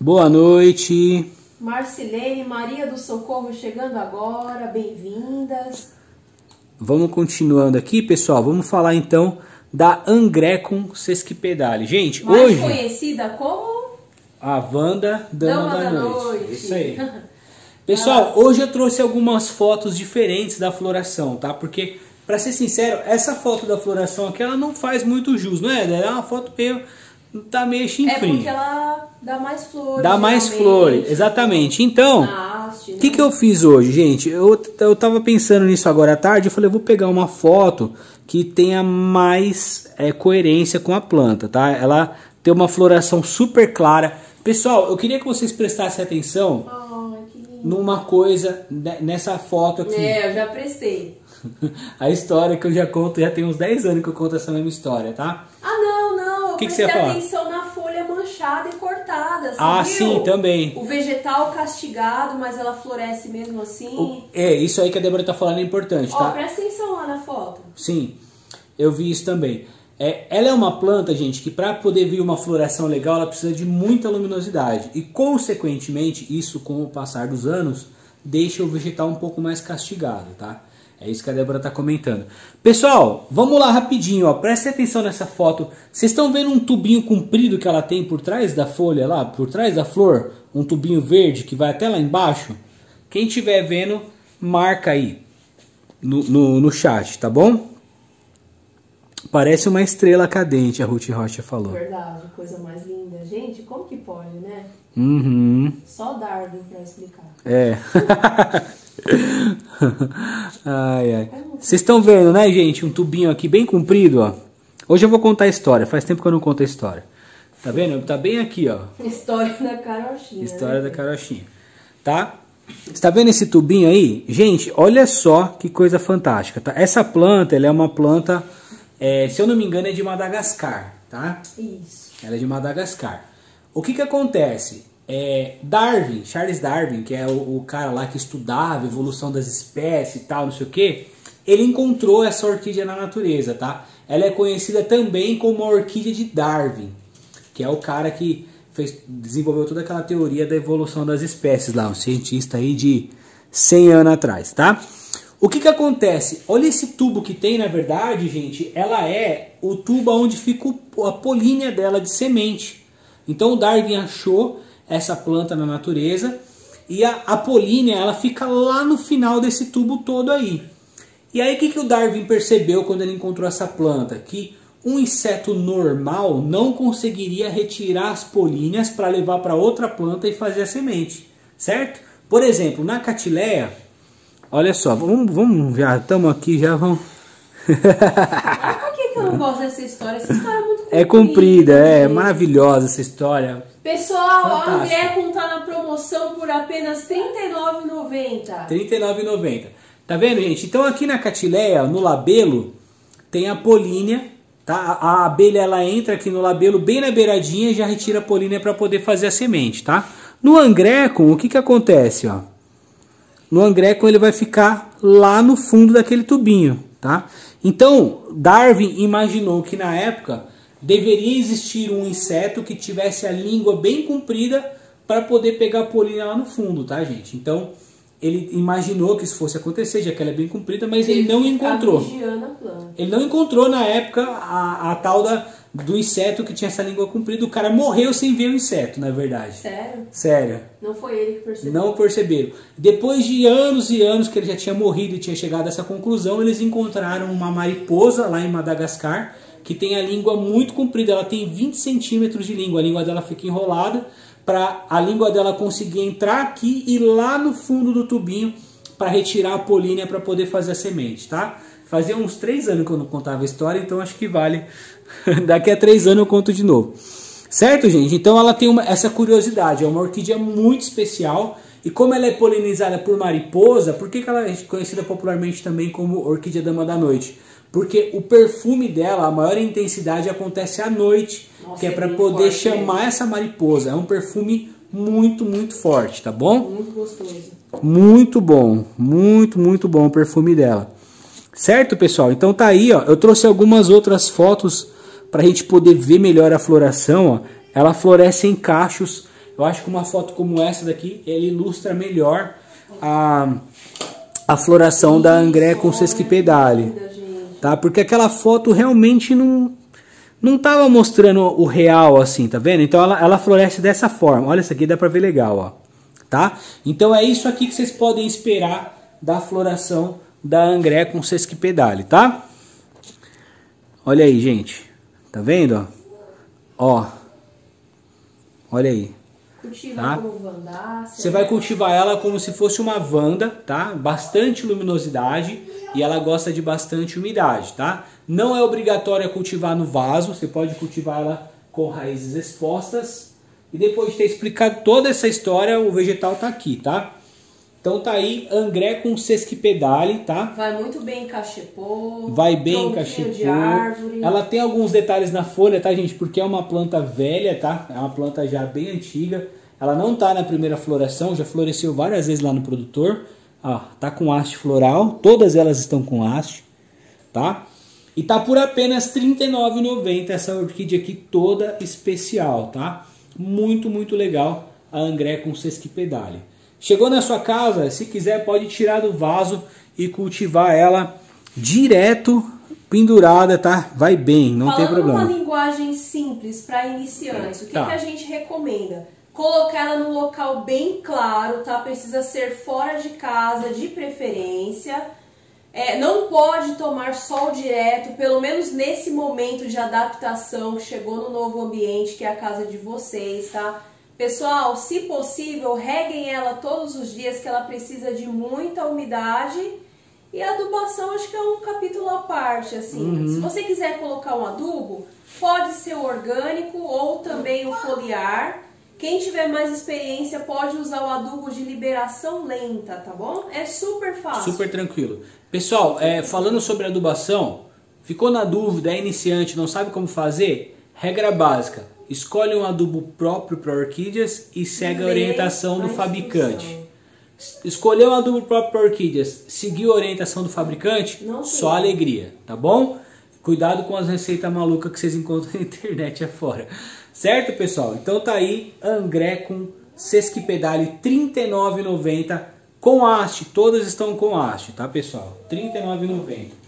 Boa noite. Marcilene, Maria do Socorro chegando agora, bem-vindas. Vamos continuando aqui, pessoal. Vamos falar então da Angrecum sesquipedale. Gente, Mais hoje conhecida como a Wanda Dama, Dama da, da noite. Noite. Isso aí. Pessoal, hoje eu trouxe algumas fotos diferentes da floração, tá? Porque, pra ser sincero, essa foto da floração aqui, ela não faz muito jus, não é? Ela é uma foto meio... tá meio É chinfrinha. porque ela dá mais flores. Dá mais flores, exatamente. Então, o né? que, que eu fiz hoje, gente? Eu, eu tava pensando nisso agora à tarde. Eu falei, eu vou pegar uma foto que tenha mais é, coerência com a planta, tá? Ela tem uma floração super clara. Pessoal, eu queria que vocês prestassem atenção lindo. numa coisa ne- nessa foto aqui. É, eu já prestei. A história que eu já conto, já tem uns 10 anos que eu conto essa mesma história, tá? Que que prestei você ia falar? atenção na folha manchada e cortada. Ah, viu? sim, também. O vegetal castigado, mas ela floresce mesmo assim. O- é, isso aí que a Débora tá falando é importante, Ó, tá? presta atenção lá na foto. Sim, eu vi isso também. É, ela é uma planta, gente, que para poder vir uma floração legal, ela precisa de muita luminosidade. E, consequentemente, isso com o passar dos anos, deixa o vegetal um pouco mais castigado, tá? É isso que a Débora está comentando. Pessoal, vamos lá rapidinho, ó. Preste atenção nessa foto. Vocês estão vendo um tubinho comprido que ela tem por trás da folha lá, por trás da flor? Um tubinho verde que vai até lá embaixo? Quem estiver vendo, marca aí no, no, no chat, tá bom? Parece uma estrela cadente, a Ruth Rocha falou. Verdade, coisa mais linda. Gente, como que pode, né? Uhum. Só Darwin pra explicar. É. ai, ai. Vocês estão vendo, né, gente? Um tubinho aqui bem comprido, ó. Hoje eu vou contar a história. Faz tempo que eu não conto a história. Tá vendo? Tá bem aqui, ó. História da carochinha. História né? da carochinha. Tá? Você tá vendo esse tubinho aí? Gente, olha só que coisa fantástica, tá? Essa planta, ela é uma planta, é, se eu não me engano, é de Madagascar, tá? Isso. Ela é de Madagascar. O que que acontece? É, Darwin, Charles Darwin, que é o, o cara lá que estudava a evolução das espécies e tal, não sei o que, ele encontrou essa orquídea na natureza, tá? Ela é conhecida também como a orquídea de Darwin, que é o cara que fez, desenvolveu toda aquela teoria da evolução das espécies lá, um cientista aí de 100 anos atrás, tá? O que que acontece? Olha esse tubo que tem, na verdade, gente, ela é o tubo onde fica a polínia dela de semente. Então o Darwin achou essa planta na natureza e a, a ela fica lá no final desse tubo todo aí. E aí o que, que o Darwin percebeu quando ele encontrou essa planta? Que um inseto normal não conseguiria retirar as políneas para levar para outra planta e fazer a semente, certo? Por exemplo, na catileia, olha só, vamos, vamos já estamos aqui, já vamos. Eu não gosto dessa história? Essa história é muito comprida. É comprida, é maravilhosa essa história. Pessoal, a Fantástico. Angrecum tá na promoção por apenas R$ 39,90. R$ 39,90. Tá vendo, gente? Então aqui na catileia, no labelo, tem a polínia, tá? A, a abelha ela entra aqui no labelo bem na beiradinha e já retira a polínia para poder fazer a semente, tá? No angrecum, o que que acontece, ó? No angrecum ele vai ficar lá no fundo daquele tubinho, tá? Então, Darwin imaginou que na época deveria existir um inseto que tivesse a língua bem comprida para poder pegar a polínia lá no fundo, tá, gente? Então, ele imaginou que isso fosse acontecer, já que ela é bem comprida, mas ele não que ficar encontrou. Ele não encontrou na época a, a tal da, do inseto que tinha essa língua comprida. O cara morreu sem ver o inseto, na verdade. Sério? Sério. Não foi ele que percebeu? Não perceberam. Depois de anos e anos que ele já tinha morrido e tinha chegado a essa conclusão, eles encontraram uma mariposa lá em Madagascar que tem a língua muito comprida. Ela tem 20 centímetros de língua. A língua dela fica enrolada para a língua dela conseguir entrar aqui e lá no fundo do tubinho para retirar a polínia para poder fazer a semente, tá? Fazia uns três anos que eu não contava a história, então acho que vale. Daqui a três anos eu conto de novo. Certo, gente? Então ela tem uma, essa curiosidade. É uma orquídea muito especial. E como ela é polinizada por mariposa, por que, que ela é conhecida popularmente também como orquídea dama da noite? Porque o perfume dela, a maior intensidade acontece à noite, Nossa, que é é para poder forte chamar essa mariposa. É um perfume muito, muito forte, tá bom? Muito gostoso. Muito bom, muito, muito bom o perfume dela. Certo, pessoal? Então tá aí, ó. Eu trouxe algumas outras fotos para a gente poder ver melhor a floração, ó. Ela floresce em cachos Eu acho que uma foto como essa daqui, ele ilustra melhor a, a floração da Angré com sesquipedale. Tá? Porque aquela foto realmente não não tava mostrando o real assim, tá vendo? Então ela, ela floresce dessa forma. Olha, essa aqui dá pra ver legal, ó. Tá? Então é isso aqui que vocês podem esperar da floração da Angré com sesquipedale, tá? Olha aí, gente. Tá vendo? Ó. Olha aí. Cultiva Tá. como vandácea. Você vai cultivar ela como se fosse uma vanda, tá? Bastante luminosidade e ela gosta de bastante umidade, tá? Não é obrigatório cultivar no vaso, você pode cultivar ela com raízes expostas. E depois de ter explicado toda essa história, o vegetal tá aqui, tá? Então tá aí, Angré com sesquipedale, tá? Vai muito bem em cachepô. Vai bem em tronquinho de cachepô. árvore. Ela tem alguns detalhes na folha, tá, gente? Porque é uma planta velha, tá? É uma planta já bem antiga. Ela não tá na primeira floração, já floresceu várias vezes lá no produtor. Ó, tá com haste floral, todas elas estão com haste, tá? E tá por apenas R$ 39,90 essa orquídea aqui toda especial, tá? Muito, muito legal a Angré com sesquipedale. Chegou na sua casa, se quiser pode tirar do vaso e cultivar ela direto pendurada, tá? Vai bem, não tem Falando problema. uma linguagem simples para iniciantes, o que, Tá. que a gente recomenda? Colocar ela num local bem claro, tá? Precisa ser fora de casa, de preferência. É, não pode tomar sol direto, pelo menos nesse momento de adaptação que chegou no novo ambiente, que é a casa de vocês, tá? Pessoal, se possível, reguem ela todos os dias, que ela precisa de muita umidade. E a adubação acho que é um capítulo à parte, assim. Se você quiser colocar um adubo, pode ser o orgânico ou também o foliar. Quem tiver mais experiência pode usar o adubo de liberação lenta, tá bom? É super fácil. Super tranquilo. Pessoal, é, falando sobre adubação, ficou na dúvida, é iniciante, não sabe como fazer? Regra básica: escolhe um adubo próprio para orquídeas e segue a Lê orientação do a fabricante. Escolheu um adubo próprio para orquídeas, seguiu a orientação do fabricante, só alegria, tá bom? Cuidado com as receitas malucas que vocês encontram na internet afora. Certo, pessoal? Então tá aí, Angré com Sesquipedale R$ 39,90 com haste. Todas estão com haste, tá, pessoal? R$ 39,90.